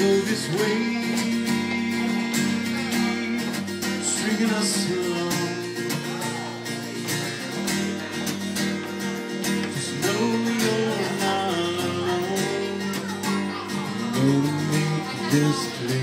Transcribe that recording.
go this way. Stringing us along. Just know you're not alone. Go make this place